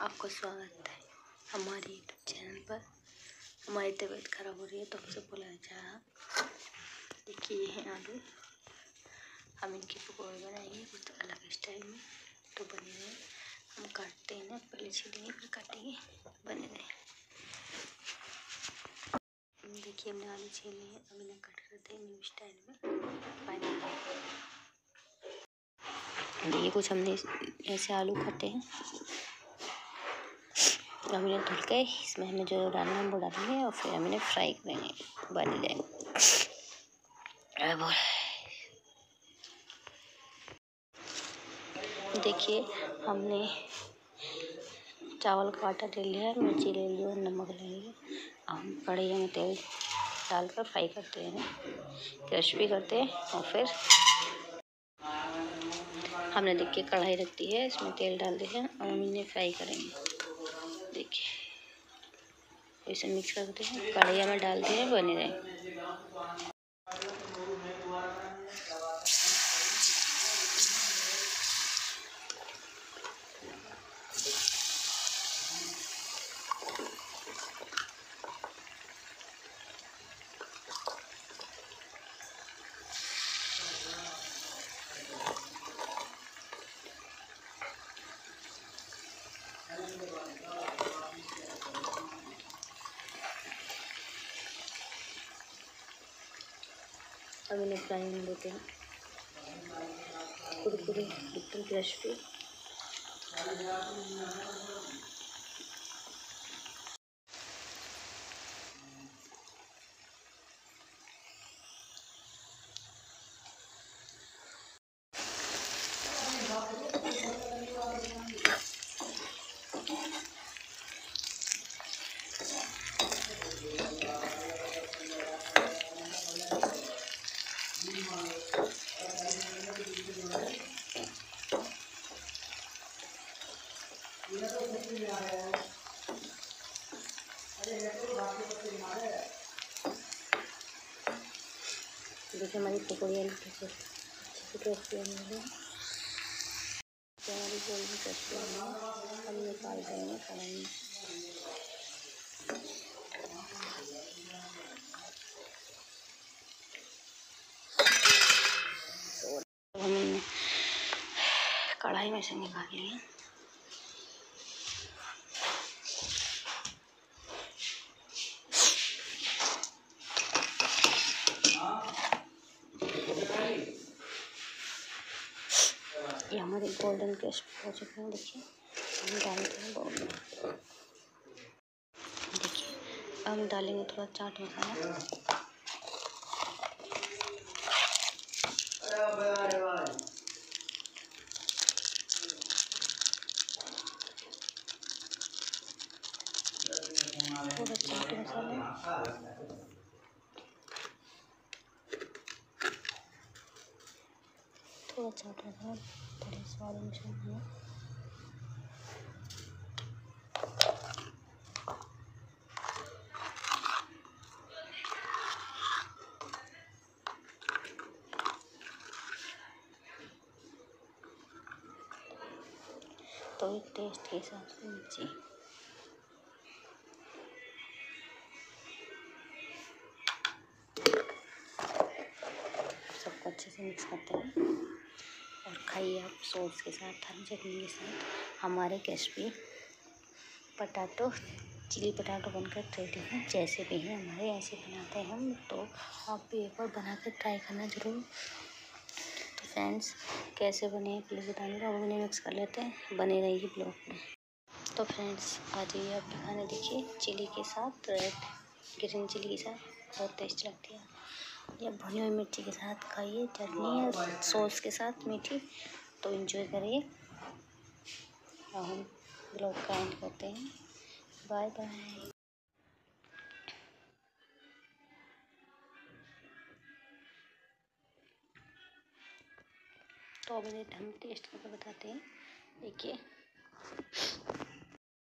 आपको स्वागत है हमारे यूट्यूब चैनल पर। हमारी तबीयत खराब हो रही है तो हमसे बोला जा रहा देखिए, ये हैं आलू। हम इनके पकौड़े बनाएँगे कुछ अलग स्टाइल में। तो बने रहे हम काटते हैं ना, पहले छीलेंगे, फिर काटेंगे, बने रहे। देखिए, हमने आलू छील लिए। अब इन्हें कट करते हैं न्यू स्टाइल में। ये कुछ हमने ऐसे आलू काटे हैं। अब इन्हें धुल के इसमें हमें जो डालना है वो डालेंगे और फिर हम इन्हें फ्राई करेंगे बन जाएँगे। अब देखिए, हमने चावल का आटा ले लिया है मिर्ची ले ली और नमक ले लिया। हम कढ़ाई में तेल डालकर फ्राई करते हैं। क्रश भी करते हैं और फिर हमने देखिए कढ़ाई रख दी है, इसमें तेल डाल दिया और हम इन्हें फ्राई करेंगे। देखिए। इसे मिक्स करते हैं। कढ़ाई में डाल दिए बने रहे। अब फ्राई होने देते हैं। कुरकुरे एकदम देखिए हमारी पकौड़ी आलू कैसे अच्छे से होने लगे हमारी गोल्डन क्रिस्पी होने हम निकाल देंगे कढ़ाई तो कढ़ाई में से निकाल लिए ये हमारे गोल्डन क्रिस्प हो चुके हैं, देखिए। हम डालते हैं बाउल में देखिए अब डालेंगे थोड़ा चाट मसाला। स्वाद अनुसार तो टेस्ट के हिसाब से मिर्ची। सबको अच्छे से मिक्स करते हैं। और खाइए आप सॉस के साथ हरी चटनी के साथ। हमारे क्रिस्पी पटाटो, चिली पटाटो बनकर रेडी हैं, जैसे भी हैं हमारे, ऐसे बनाते हैं हम। तो आप भी एक बार बना कर ट्राई करना ज़रूर। तो फ्रेंड्स कैसे बने प्लीज़ बताइएगा अब उन्हें मिक्स कर लेते हैं। बने रहेगी ब्लॉग में। तो फ्रेंड्स आ जाइए आप खाने देखिए, चिली के साथ रेड ग्रीन चिली के साथ, बहुत टेस्ट लगती है। या भुनी हुई मिर्ची के साथ खाइए, चटनी या सॉस के साथ मीठी तो इन्जॉय करिए। और हम ब्लॉग का एंड करते हैं। बाय बाय तो अभी हम टेस्ट करके बताते हैं। देखिए।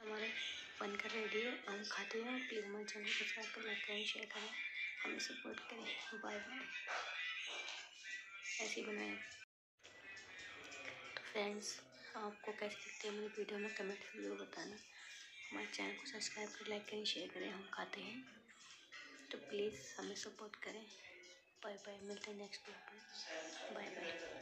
हमारे बनकर रेडी है, हम खाते हैं। प्लीज़ हमारे चैनल को सब्सक्राइब करें लाइक करें शेयर करें। हमें सपोर्ट करें बाय बाय ऐसे बनाए। तो फ्रेंड्स आपको कैसे लगती हैं मेरी वीडियो में कमेंट ज़रूर बताना। हमारे चैनल को सब्सक्राइब करें लाइक करें शेयर करें, हम खाते हैं। तो प्लीज़ हमें सपोर्ट करें। बाय बाय मिलते हैं नेक्स्ट वीडियो बाय बाय